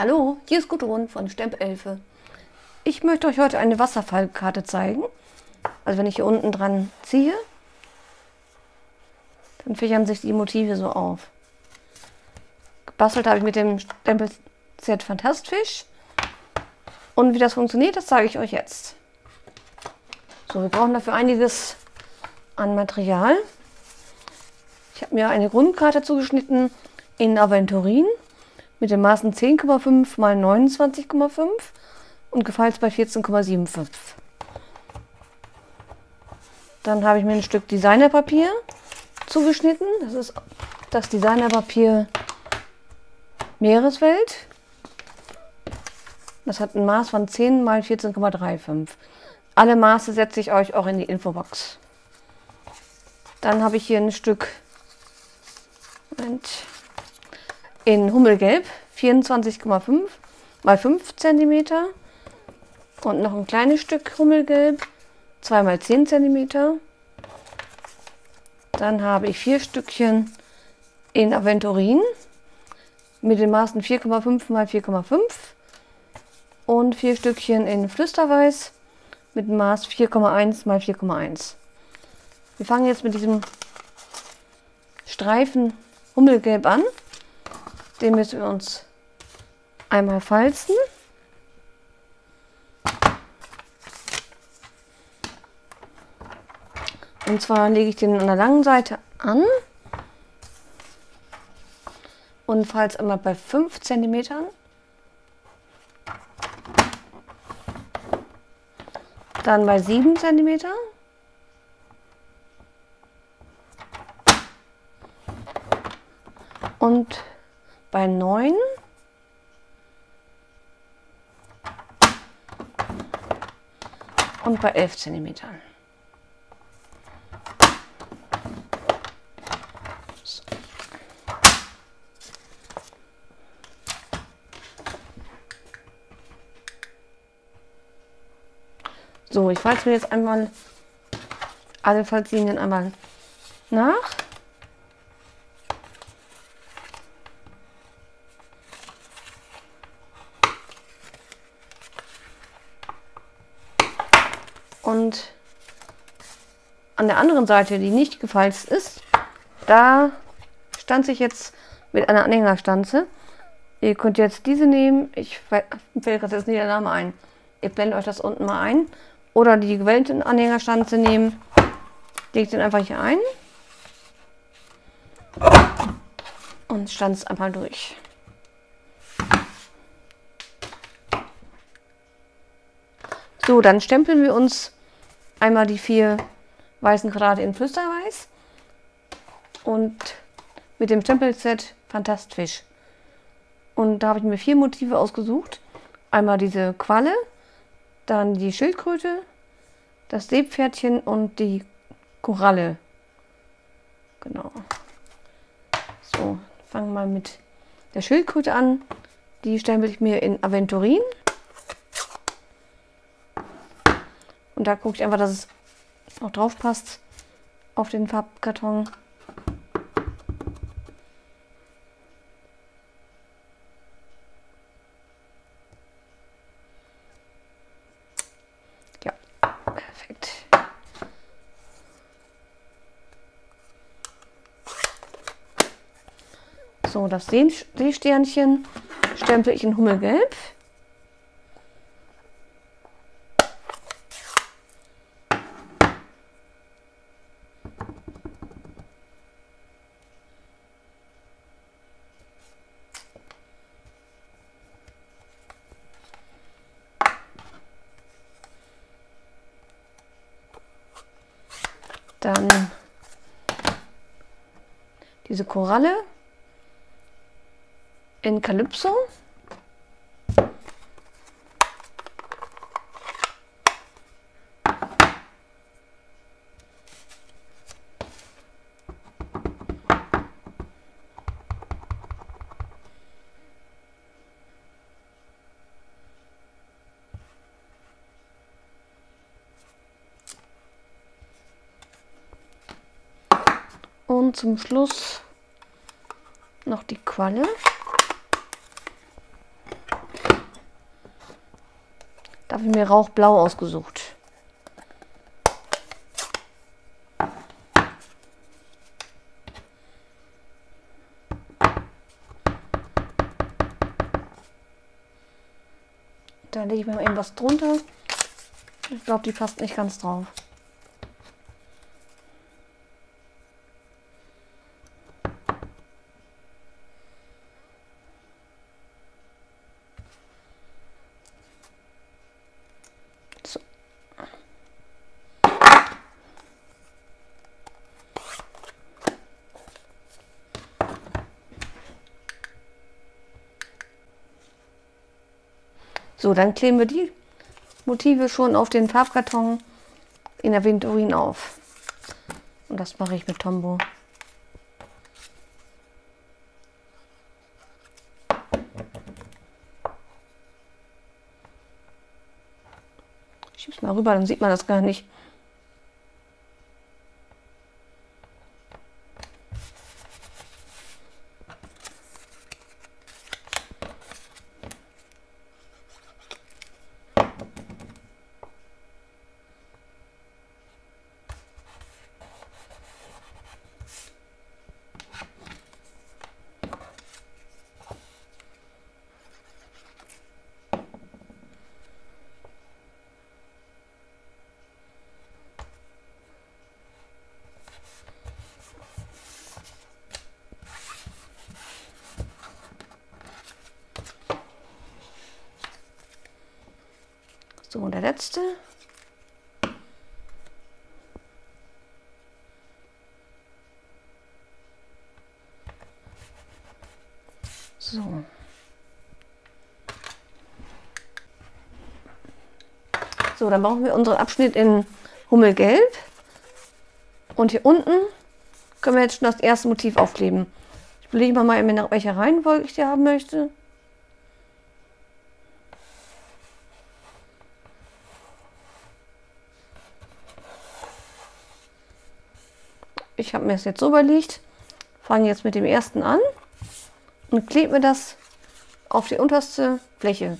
Hallo, hier ist Gudrun von Stempelelfe. Ich möchte euch heute eine Wasserfallkarte zeigen. Also wenn ich hier unten dran ziehe, dann fächern sich die Motive so auf. Gebastelt habe ich mit dem Stempelset Fantastfisch. Und wie das funktioniert, das zeige ich euch jetzt. So, wir brauchen dafür einiges an Material. Ich habe mir eine Grundkarte zugeschnitten in Aventurin mit den Maßen 10,5 x 29,5 und gefalzt bei 14,75. Dann habe ich mir ein Stück Designerpapier zugeschnitten. Das ist das Designerpapier Meereswelt. Das hat ein Maß von 10 x 14,35. Alle Maße setze ich euch auch in die Infobox. Dann habe ich hier ein Stück in Hummelgelb 24,5 mal 5 cm und noch ein kleines Stück Hummelgelb 2 mal 10 cm. Dann habe ich vier Stückchen in Aventurin mit den Maßen 4,5 mal 4,5 und vier Stückchen in Flüsterweiß mit Maß 4,1 mal 4,1. Wir fangen jetzt mit diesem Streifen Hummelgelb an. Den müssen wir uns einmal falzen. Und zwar lege ich den an der langen Seite an und falze einmal bei 5 cm. Dann bei 7 cm. Und bei 9 und bei 11 cm. So, ich falze mir jetzt einmal alle Falzlinien einmal nach. Und an der anderen Seite, die nicht gefalzt ist, da stanze ich jetzt mit einer Anhängerstanze. Ihr könnt jetzt diese nehmen. Ich fällt gerade jetzt nicht der Name ein. Ihr blendet euch das unten mal ein. Oder die gewählte Anhängerstanze nehmen. Legt den einfach hier ein. Und stanzt einmal durch. So, dann stempeln wir uns einmal die vier weißen Quadrate in Flüsterweiß und mit dem Stempelset Fantastfisch. Und da habe ich mir vier Motive ausgesucht. Einmal diese Qualle, dann die Schildkröte, das Seepferdchen und die Koralle. Genau. So, fangen wir mal mit der Schildkröte an. Die stempel ich mir in Aventurin. Und da gucke ich einfach, dass es noch drauf passt auf den Farbkarton. Ja, perfekt. So, das Seesternchen stempel ich in Hummelgelb. Dann diese Koralle in Calypso. Und zum Schluss noch die Qualle. habe ich mir Rauchblau ausgesucht. Da lege ich mir mal eben was drunter. Ich glaube, die passt nicht ganz drauf. So, dann kleben wir die Motive schon auf den Farbkarton in der Aventurin auf. Und das mache ich mit Tombow. Schieb's mal rüber, dann sieht man das gar nicht. So, der letzte. So. So, dann brauchen wir unseren Abschnitt in Hummelgelb. Und hier unten können wir jetzt schon das erste Motiv aufkleben. Ich belege mal mal, in welcher Reihenfolge ich die haben möchte. Ich habe mir das jetzt so überlegt, fange jetzt mit dem ersten an und klebe mir das auf die unterste Fläche.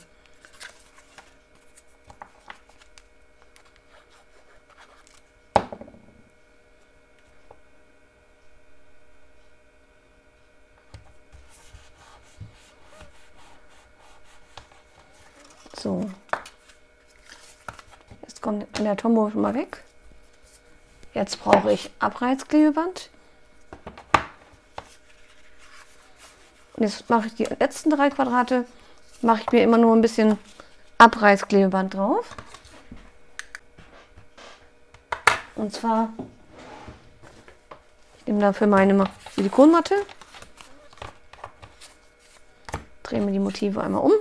So. Jetzt kommt der Tombo schon mal weg. Jetzt brauche ich Abreizklebeband. Und jetzt mache ich die letzten drei Quadrate, mache ich mir immer nur ein bisschen Abreißklebeband drauf. Und zwar, ich nehme dafür meine Silikonmatte, drehe mir die Motive einmal um.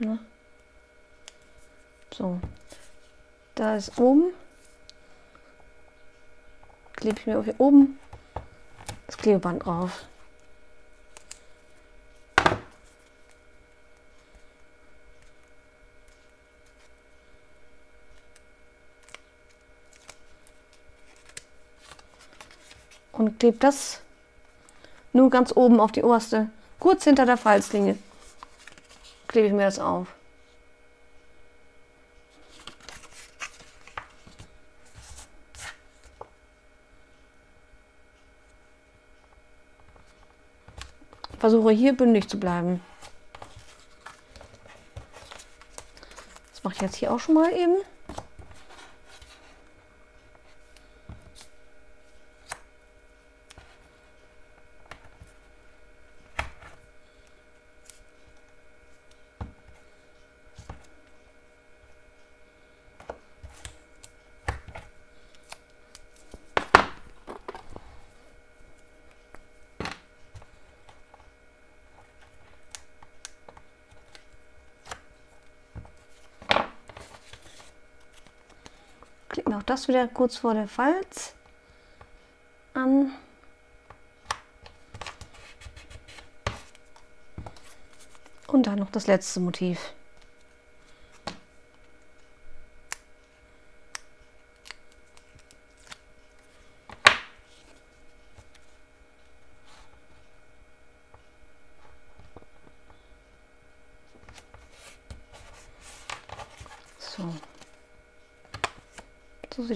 Ne? So, da ist oben. Klebe ich mir hier oben das Klebeband drauf. Und klebe das nur ganz oben auf die oberste, kurz hinter der Falzlinie klebe ich mir das auf. Versuche hier bündig zu bleiben. Das mache ich jetzt hier auch schon mal eben. Das wieder kurz vor der Falz an. Und dann noch das letzte Motiv.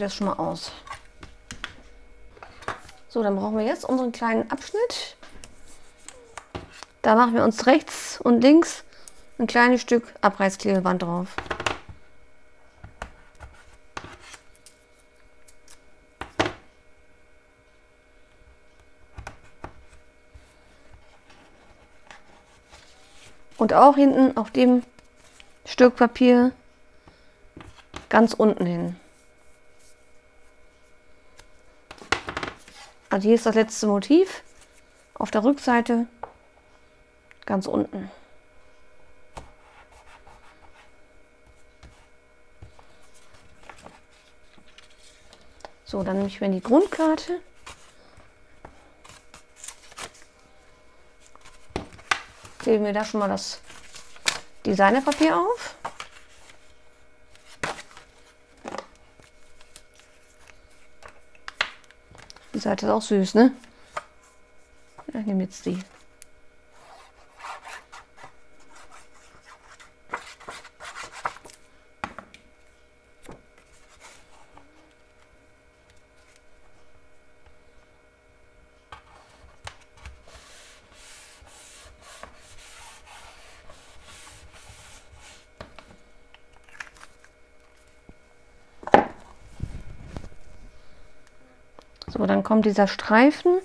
Sieht das schon mal aus. So, dann brauchen wir jetzt unseren kleinen Abschnitt. Da machen wir uns rechts und links ein kleines Stück Abreißklebeband drauf. Und auch hinten auf dem Stück Papier ganz unten hin. Also hier ist das letzte Motiv. Auf der Rückseite ganz unten. So, dann nehme ich mir die Grundkarte. Kleben wir da schon mal das Designerpapier auf. Seite ist auch süß, ne? Ich nehme jetzt die. So, dann kommt dieser Streifen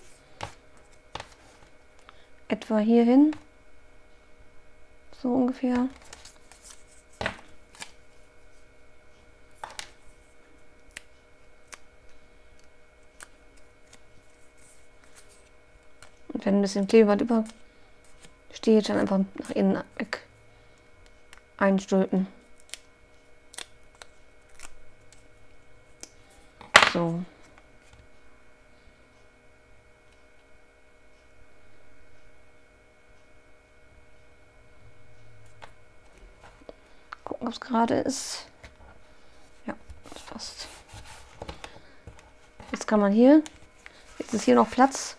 etwa hier hin. So ungefähr. Und wenn ein bisschen Klebeband übersteht, dann einfach nach innen weg einstülpen. So. ob es gerade ist. Ja, passt. Jetzt kann man hier, jetzt ist hier noch Platz.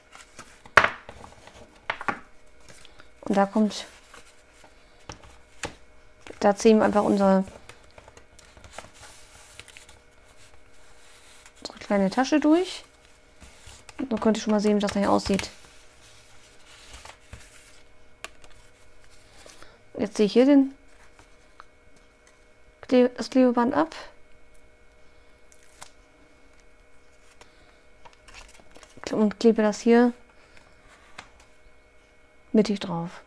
Und da kommt, da ziehen wir einfach unsere, unsere kleine Tasche durch. Und dann könnt ihr schon mal sehen, wie das nachher aussieht. Jetzt sehe ich hier den das Klebeband ab. Und klebe das hier mittig drauf.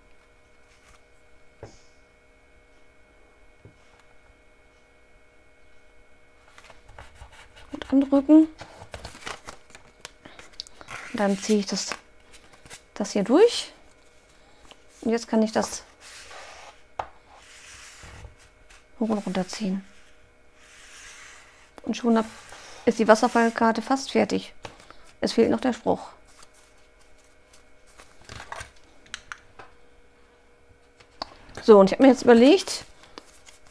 Und andrücken. Dann ziehe ich das, das hier durch. Und jetzt kann ich das hoch und runter ziehen. Und schon ist die Wasserfallkarte fast fertig. Es fehlt noch der Spruch. So, und ich habe mir jetzt überlegt,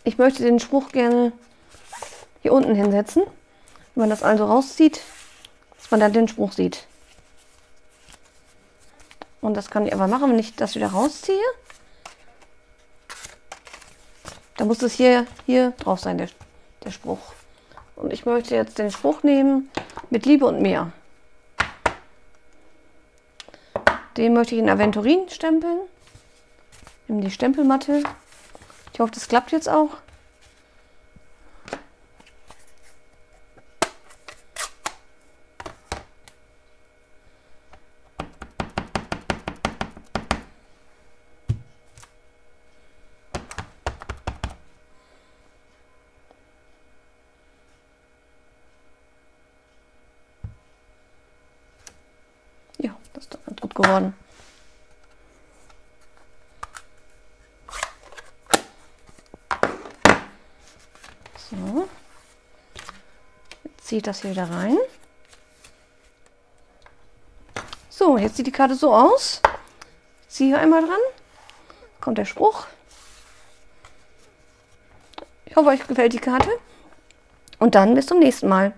ich möchte den Spruch gerne hier unten hinsetzen. Wenn man das also rauszieht, dass man dann den Spruch sieht. Und das kann ich aber machen, wenn ich das wieder rausziehe. Da muss es hier, hier drauf sein, der, der Spruch. Und ich möchte jetzt den Spruch nehmen mit Liebe und mehr. Den möchte ich in Aventurin stempeln. Nimm die Stempelmatte. Ich hoffe, das klappt jetzt auch. Geworden. So. Jetzt ziehe ich das hier wieder rein. So, jetzt sieht die Karte so aus. Ich ziehe hier einmal dran. Kommt der Spruch. Ich hoffe, euch gefällt die Karte. Und dann bis zum nächsten Mal.